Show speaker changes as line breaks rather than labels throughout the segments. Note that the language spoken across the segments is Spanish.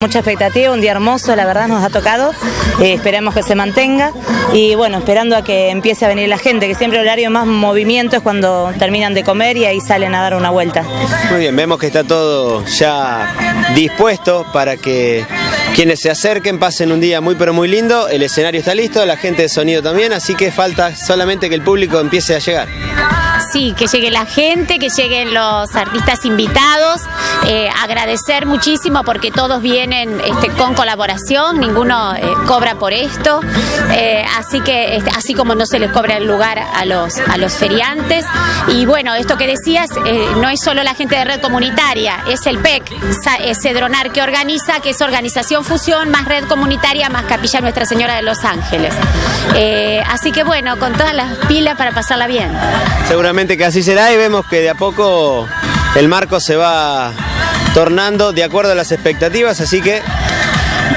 Mucha expectativa, un día hermoso, la verdad nos ha tocado, eh, esperamos que se mantenga y bueno, esperando a que empiece a venir la gente, que siempre el horario más movimiento es cuando terminan de comer y ahí salen a dar una vuelta.
Muy bien, vemos que está todo ya dispuesto para que quienes se acerquen pasen un día muy pero muy lindo, el escenario está listo, la gente de sonido también, así que falta solamente que el público empiece a llegar.
Sí, que llegue la gente, que lleguen los artistas invitados, eh, agradecer muchísimo porque todos vienen este, con colaboración, ninguno eh, cobra por esto, eh, así que este, así como no se les cobra el lugar a los, a los feriantes. Y bueno, esto que decías, no es solo la gente de red comunitaria, es el PEC, Cedronar que organiza, que es Organización Fusión, más red comunitaria, más Capilla Nuestra Señora de los Ángeles. Así que bueno, con todas las pilas para pasarla bien.
Seguramente que así será y vemos que de a poco el marco se va tornando de acuerdo a las expectativas, así que...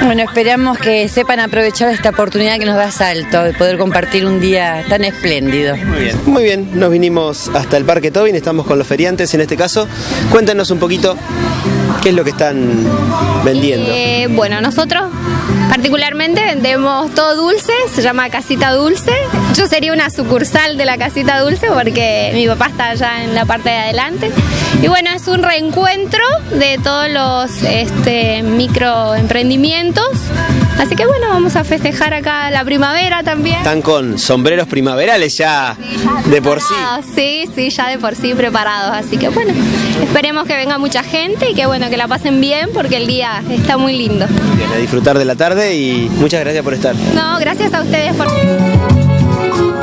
Bueno, esperamos que sepan aprovechar esta oportunidad que nos da Salto de poder compartir un día tan espléndido.
Muy bien, muy bien. Nos vinimos hasta el Parque Tobin, estamos con los feriantes en este caso. Cuéntanos un poquito qué es lo que están vendiendo.
Eh, bueno, nosotros Particularmente vendemos todo dulce, se llama Casita Dulce. Yo sería una sucursal de la Casita Dulce porque mi papá está allá en la parte de adelante. Y bueno, es un reencuentro de todos los este, microemprendimientos. Así que bueno, vamos a festejar acá la primavera también.
Están con sombreros primaverales ya, de por sí.
Sí, sí, ya de por sí preparados. Así que bueno, esperemos que venga mucha gente y que bueno, que la pasen bien porque el día está muy lindo.
a disfrutar de la tarde y muchas gracias por estar.
No, gracias a ustedes por... Thank you.